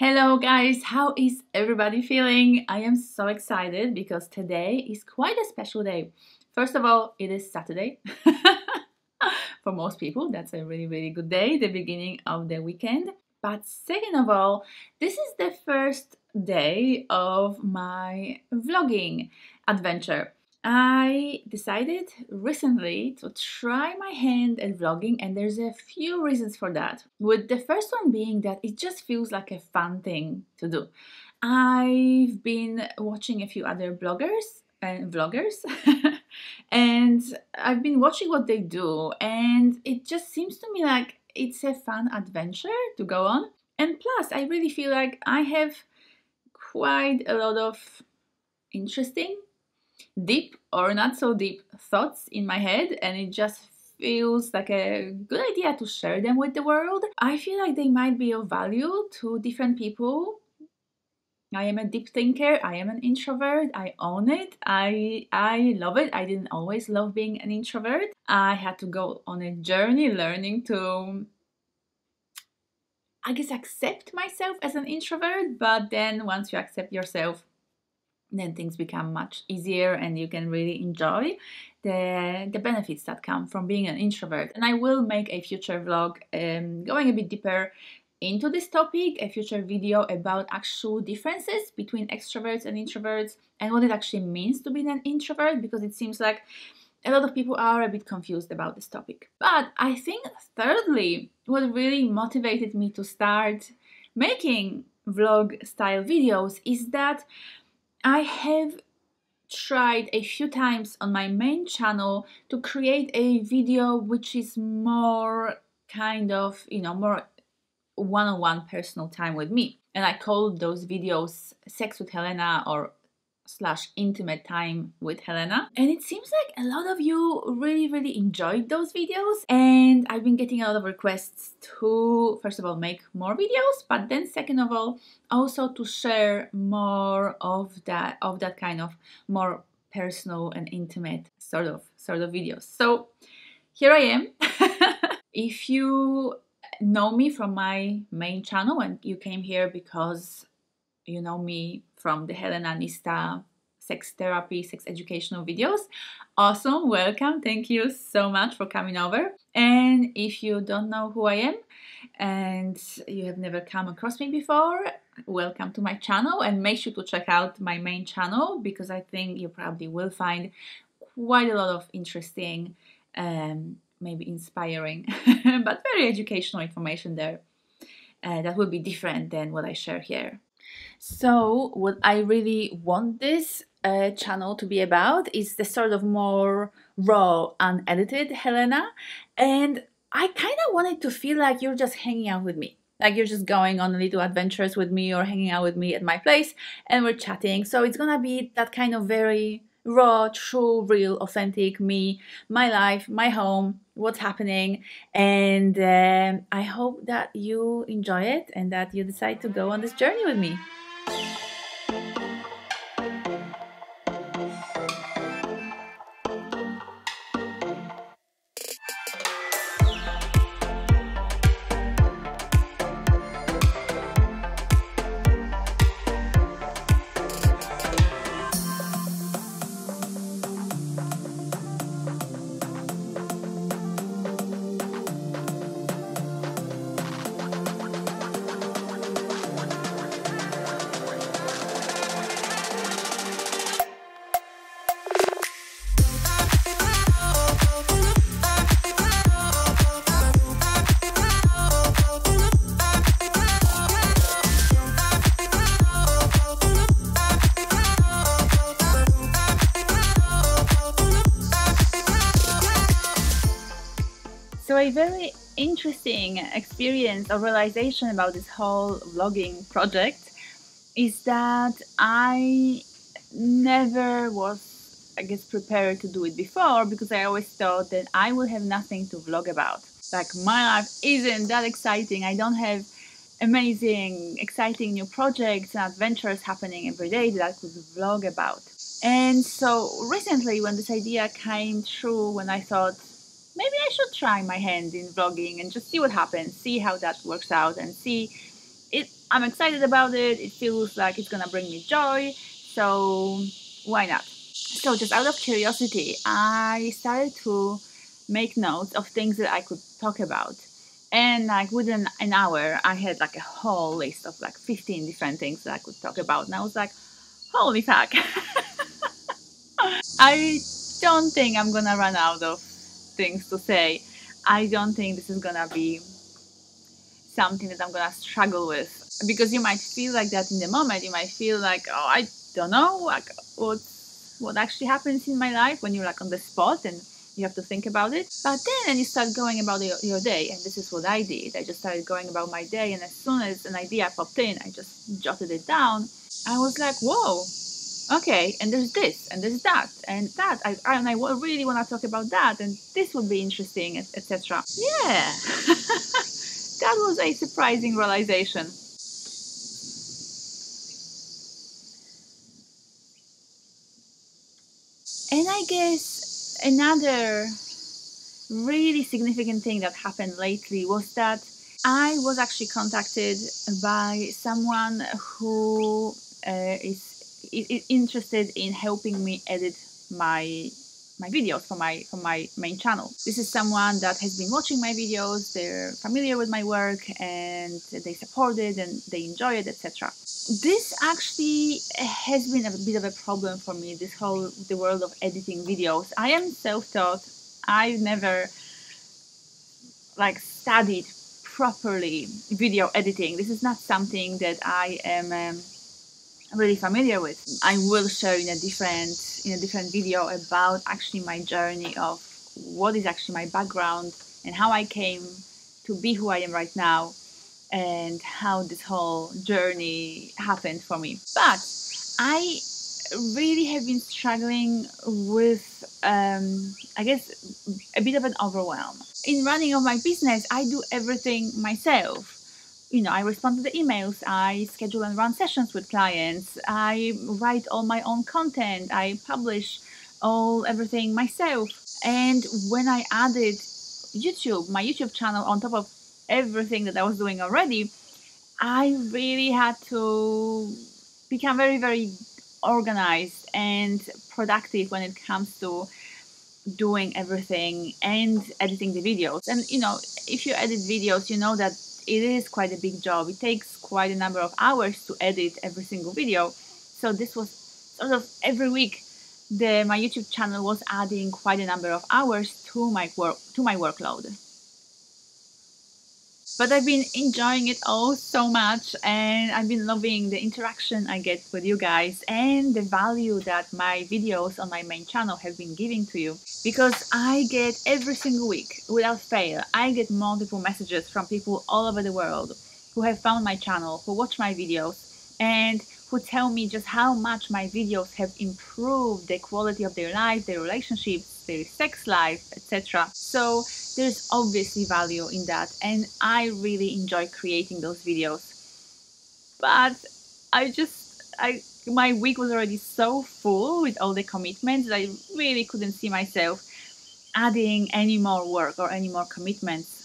Hello guys, how is everybody feeling? I am so excited because today is quite a special day. First of all, it is Saturday. For most people, that's a really, really good day, the beginning of the weekend. But second of all, this is the first day of my vlogging adventure. I decided recently to try my hand at vlogging, and there's a few reasons for that. With the first one being that it just feels like a fun thing to do. I've been watching a few other bloggers and vloggers, and I've been watching what they do, and it just seems to me like it's a fun adventure to go on. And plus, I really feel like I have quite a lot of interesting deep or not so deep thoughts in my head and it just feels like a good idea to share them with the world. I feel like they might be of value to different people. I am a deep thinker. I am an introvert. I own it. I I love it. I didn't always love being an introvert. I had to go on a journey learning to I guess accept myself as an introvert, but then once you accept yourself, then things become much easier and you can really enjoy the, the benefits that come from being an introvert. And I will make a future vlog um, going a bit deeper into this topic, a future video about actual differences between extroverts and introverts and what it actually means to be an introvert because it seems like a lot of people are a bit confused about this topic. But I think, thirdly, what really motivated me to start making vlog style videos is that I have tried a few times on my main channel to create a video which is more kind of, you know, more one-on-one personal time with me. And I called those videos Sex with Helena or slash intimate time with Helena. And it seems like a lot of you really, really enjoyed those videos. And I've been getting a lot of requests to, first of all, make more videos, but then second of all, also to share more of that, of that kind of more personal and intimate sort of, sort of videos. So here I am. if you know me from my main channel and you came here because you know me from the Helena Nista sex therapy, sex educational videos. Awesome, welcome. Thank you so much for coming over. And if you don't know who I am and you have never come across me before, welcome to my channel and make sure to check out my main channel because I think you probably will find quite a lot of interesting, um, maybe inspiring, but very educational information there. Uh, that will be different than what I share here. So, what I really want this uh, channel to be about is the sort of more raw, unedited Helena, and I kind of wanted to feel like you're just hanging out with me. Like you're just going on little adventures with me or hanging out with me at my place and we're chatting. So it's gonna be that kind of very raw, true, real, authentic me, my life, my home, what's happening. And um, I hope that you enjoy it and that you decide to go on this journey with me. So a very interesting experience or realization about this whole vlogging project is that I never was, I guess, prepared to do it before because I always thought that I would have nothing to vlog about. Like my life isn't that exciting. I don't have amazing, exciting new projects and adventures happening every day that I could vlog about. And so recently, when this idea came through, when I thought, maybe I should try my hand in vlogging and just see what happens, see how that works out, and see it I'm excited about it. It feels like it's gonna bring me joy. So why not? So just out of curiosity, I started to make notes of things that I could talk about. And like within an hour, I had like a whole list of like 15 different things that I could talk about. And I was like, holy fuck. I don't think I'm gonna run out of things to say. I don't think this is gonna be something that I'm gonna struggle with because you might feel like that in the moment. You might feel like, oh, I don't know, like what what actually happens in my life when you're like on the spot and you have to think about it. But then and you start going about your, your day, and this is what I did. I just started going about my day, and as soon as an idea popped in, I just jotted it down. I was like, whoa, okay, and there's this, and there's that, and that, I, and I really want to talk about that, and this would be interesting, etc. Yeah, that was a surprising realization. And I guess another really significant thing that happened lately was that I was actually contacted by someone who uh, is, is interested in helping me edit my my videos for my for my main channel. This is someone that has been watching my videos, they're familiar with my work and they support it and they enjoy it, etc. This actually has been a bit of a problem for me, this whole the world of editing videos. I am self-taught. I've never like studied properly video editing. This is not something that I am um, really familiar with. I will show in a different in a different video about actually my journey of what is actually my background and how I came to be who I am right now and how this whole journey happened for me. But I really have been struggling with, um, I guess, a bit of an overwhelm. In running of my business, I do everything myself you know, I respond to the emails, I schedule and run sessions with clients, I write all my own content, I publish all everything myself. And when I added YouTube, my YouTube channel on top of everything that I was doing already, I really had to become very, very organized and productive when it comes to doing everything and editing the videos. And you know, if you edit videos, you know that it is quite a big job. It takes quite a number of hours to edit every single video. So this was sort of every week the my YouTube channel was adding quite a number of hours to my work to my workload but I've been enjoying it all so much and I've been loving the interaction I get with you guys and the value that my videos on my main channel have been giving to you because I get every single week without fail I get multiple messages from people all over the world who have found my channel who watch my videos and who tell me just how much my videos have improved the quality of their life, their relationships, their sex life, etc. So there's obviously value in that and I really enjoy creating those videos. But I just I my week was already so full with all the commitments that I really couldn't see myself adding any more work or any more commitments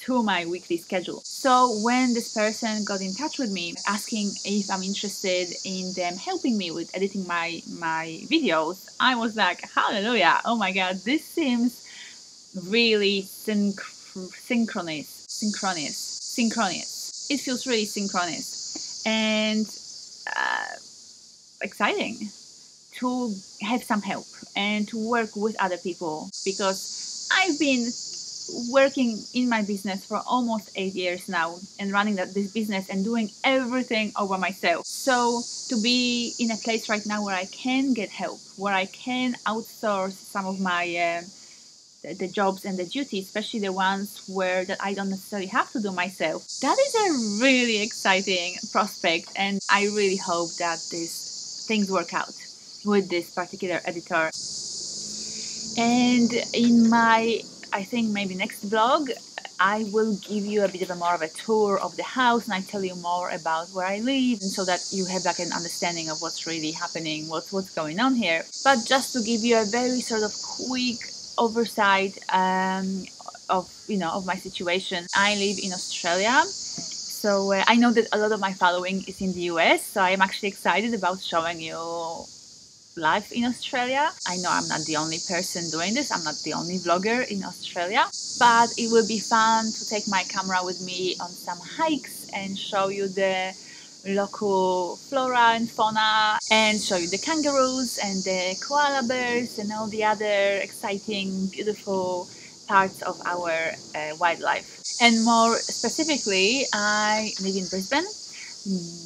to my weekly schedule. So when this person got in touch with me asking if I'm interested in them helping me with editing my my videos, I was like, hallelujah, oh my god, this seems really synch- synchronous, synchronous, synchronous. It feels really synchronous and uh, exciting to have some help and to work with other people because I've been working in my business for almost eight years now and running that, this business and doing everything over myself. So to be in a place right now where I can get help, where I can outsource some of my uh, the, jobs and the duties, especially the ones where that I don't necessarily have to do myself. That is a really exciting prospect, and I really hope that these things work out with this particular editor. And in my, I think maybe next blog, I will give you a bit of a more of a tour of the house and I tell you more about where I live and so that you have like an understanding of what's really happening, what's what's going on here. But just to give you a very sort of quick oversight um, of you know of my situation. I live in Australia, So uh, I know that a lot of my following is in the US, so I am actually excited about showing you life in Australia. I know I'm not the only person doing this, I'm not the only vlogger in Australia, but it will be fun to take my camera with me on some hikes and show you the local flora and fauna and show you the kangaroos and the koala bears and all the other exciting, beautiful parts of our uh, wildlife. And more specifically, I live in Brisbane,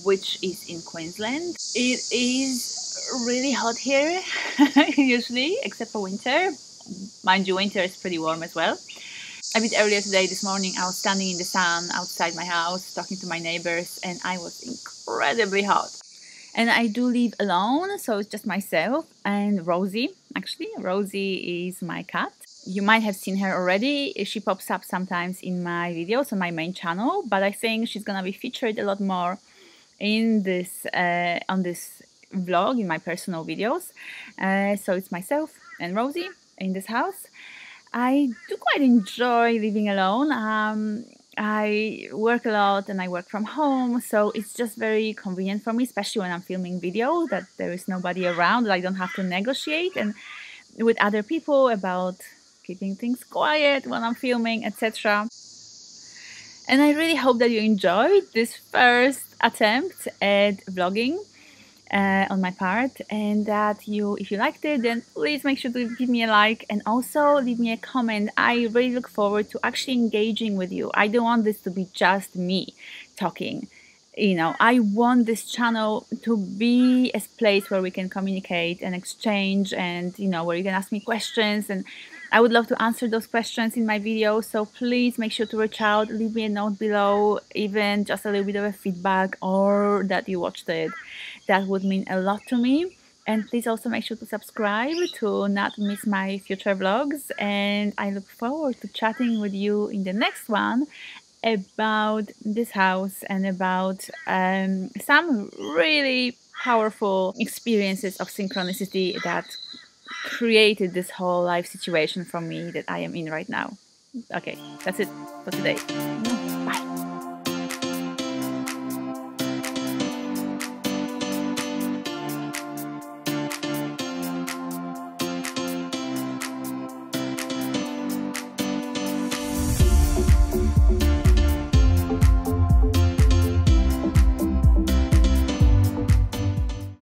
which is in Queensland. It is really hot here, usually, except for winter. Mind you, winter is pretty warm as well a bit earlier today, this morning, I was standing in the sun outside my house talking to my neighbors, and I was incredibly hot. And I do live alone, so it's just myself and Rosie. Actually, Rosie is my cat. You might have seen her already. She pops up sometimes in my videos on my main channel, but I think she's gonna be featured a lot more in this uh, on this vlog in my personal videos. Uh, so it's myself and Rosie in this house I do quite enjoy living alone. Um, I work a lot and I work from home, so it's just very convenient for me, especially when I'm filming video, that there is nobody around, that I don't have to negotiate and with other people about keeping things quiet when I'm filming, etc. And I really hope that you enjoyed this first attempt at vlogging uh, on my part and that you if you liked it then please make sure to give me a like and also leave me a comment. I really look forward to actually engaging with you. I don't want this to be just me talking. You know i want this channel to be a place where we can communicate and exchange and you know where you can ask me questions and I would love to answer those questions in my video, so please make sure to reach out, leave me a note below, even just a little bit of a feedback or that you watched it. That would mean a lot to me. And please also make sure to subscribe to not miss my future vlogs. And I look forward to chatting with you in the next one about this house and about um, some really powerful experiences of synchronicity that created this whole life situation for me that I am in right now. Okay, that's it for today. Bye.